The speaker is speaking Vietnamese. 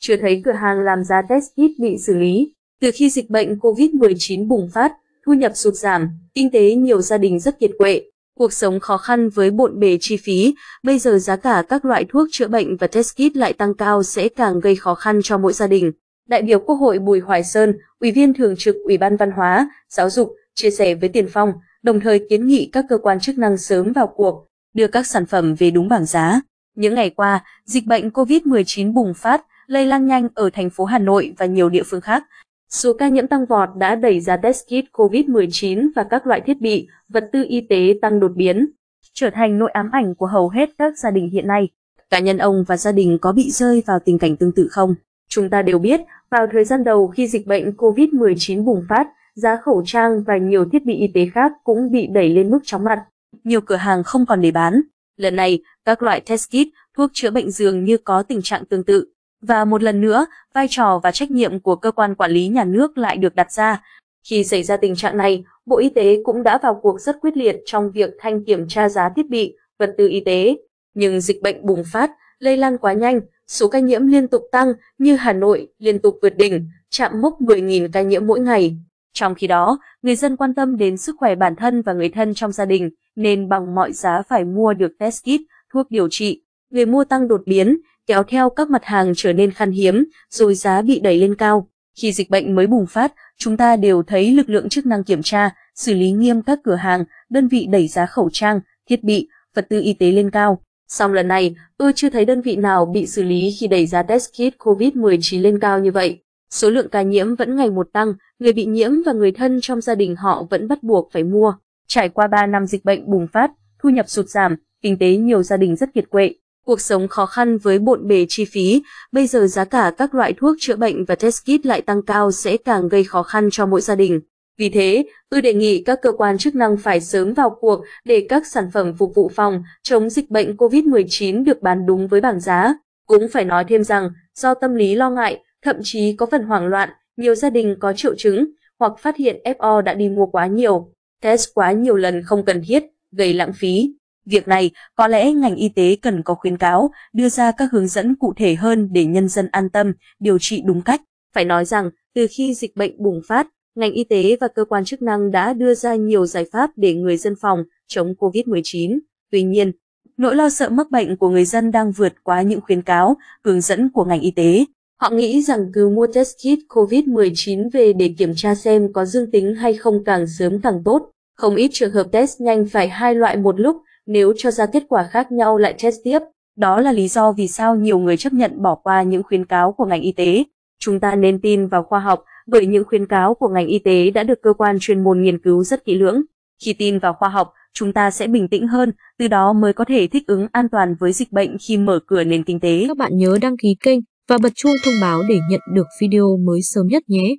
chưa thấy cửa hàng làm ra test kit bị xử lý. Từ khi dịch bệnh COVID-19 bùng phát, thu nhập sụt giảm, kinh tế nhiều gia đình rất kiệt quệ, cuộc sống khó khăn với bộn bề chi phí, bây giờ giá cả các loại thuốc chữa bệnh và test kit lại tăng cao sẽ càng gây khó khăn cho mỗi gia đình. Đại biểu Quốc hội Bùi Hoài Sơn, Ủy viên Thường trực Ủy ban Văn hóa, Giáo dục, chia sẻ với Tiền Phong, đồng thời kiến nghị các cơ quan chức năng sớm vào cuộc, đưa các sản phẩm về đúng bảng giá. Những ngày qua, dịch bệnh COVID-19 bùng phát, lây lan nhanh ở thành phố Hà Nội và nhiều địa phương khác. Số ca nhiễm tăng vọt đã đẩy giá test kit COVID-19 và các loại thiết bị, vật tư y tế tăng đột biến, trở thành nỗi ám ảnh của hầu hết các gia đình hiện nay. Cá nhân ông và gia đình có bị rơi vào tình cảnh tương tự không? Chúng ta đều biết, vào thời gian đầu khi dịch bệnh COVID-19 bùng phát, giá khẩu trang và nhiều thiết bị y tế khác cũng bị đẩy lên mức chóng mặt. Nhiều cửa hàng không còn để bán. Lần này, các loại test kit, thuốc chữa bệnh dường như có tình trạng tương tự. Và một lần nữa, vai trò và trách nhiệm của cơ quan quản lý nhà nước lại được đặt ra. Khi xảy ra tình trạng này, Bộ Y tế cũng đã vào cuộc rất quyết liệt trong việc thanh kiểm tra giá thiết bị, vật tư y tế. Nhưng dịch bệnh bùng phát, lây lan quá nhanh, số ca nhiễm liên tục tăng như Hà Nội liên tục vượt đỉnh, chạm mốc 10.000 ca nhiễm mỗi ngày. Trong khi đó, người dân quan tâm đến sức khỏe bản thân và người thân trong gia đình nên bằng mọi giá phải mua được test kit, thuốc điều trị. Người mua tăng đột biến, kéo theo các mặt hàng trở nên khan hiếm, rồi giá bị đẩy lên cao. Khi dịch bệnh mới bùng phát, chúng ta đều thấy lực lượng chức năng kiểm tra, xử lý nghiêm các cửa hàng, đơn vị đẩy giá khẩu trang, thiết bị, vật tư y tế lên cao. Song lần này, tôi chưa thấy đơn vị nào bị xử lý khi đẩy giá test kit COVID-19 lên cao như vậy. Số lượng ca nhiễm vẫn ngày một tăng, người bị nhiễm và người thân trong gia đình họ vẫn bắt buộc phải mua. Trải qua 3 năm dịch bệnh bùng phát, thu nhập sụt giảm, kinh tế nhiều gia đình rất kiệt quệ. Cuộc sống khó khăn với bộn bề chi phí, bây giờ giá cả các loại thuốc chữa bệnh và test kit lại tăng cao sẽ càng gây khó khăn cho mỗi gia đình. Vì thế, tôi đề nghị các cơ quan chức năng phải sớm vào cuộc để các sản phẩm phục vụ phòng chống dịch bệnh COVID-19 được bán đúng với bảng giá. Cũng phải nói thêm rằng, do tâm lý lo ngại, thậm chí có phần hoảng loạn, nhiều gia đình có triệu chứng hoặc phát hiện FO đã đi mua quá nhiều, test quá nhiều lần không cần thiết, gây lãng phí. Việc này có lẽ ngành y tế cần có khuyến cáo, đưa ra các hướng dẫn cụ thể hơn để nhân dân an tâm, điều trị đúng cách. Phải nói rằng, từ khi dịch bệnh bùng phát, ngành y tế và cơ quan chức năng đã đưa ra nhiều giải pháp để người dân phòng chống COVID-19. Tuy nhiên, nỗi lo sợ mắc bệnh của người dân đang vượt quá những khuyến cáo, hướng dẫn của ngành y tế. Họ nghĩ rằng cứ mua test kit COVID-19 về để kiểm tra xem có dương tính hay không càng sớm càng tốt. Không ít trường hợp test nhanh phải hai loại một lúc, nếu cho ra kết quả khác nhau lại test tiếp. Đó là lý do vì sao nhiều người chấp nhận bỏ qua những khuyến cáo của ngành y tế. Chúng ta nên tin vào khoa học bởi những khuyến cáo của ngành y tế đã được cơ quan chuyên môn nghiên cứu rất kỹ lưỡng. Khi tin vào khoa học, chúng ta sẽ bình tĩnh hơn, từ đó mới có thể thích ứng an toàn với dịch bệnh khi mở cửa nền kinh tế. Các bạn nhớ đăng ký kênh và bật chuông thông báo để nhận được video mới sớm nhất nhé.